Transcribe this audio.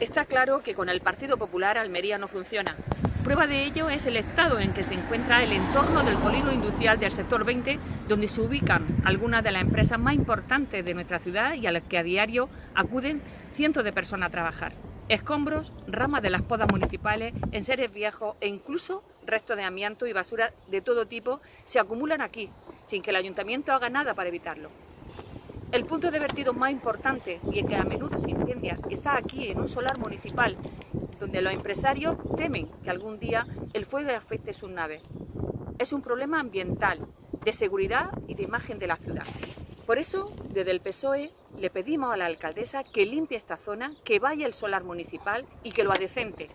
Está claro que con el Partido Popular Almería no funciona. Prueba de ello es el estado en que se encuentra el entorno del polígono industrial del sector 20, donde se ubican algunas de las empresas más importantes de nuestra ciudad y a las que a diario acuden cientos de personas a trabajar. Escombros, ramas de las podas municipales, enseres viejos e incluso restos de amianto y basura de todo tipo se acumulan aquí, sin que el ayuntamiento haga nada para evitarlo. El punto de vertido más importante y el que a menudo se incendia está aquí, en un solar municipal, donde los empresarios temen que algún día el fuego afecte sus naves. Es un problema ambiental, de seguridad y de imagen de la ciudad. Por eso, desde el PSOE le pedimos a la alcaldesa que limpie esta zona, que vaya el solar municipal y que lo adecente,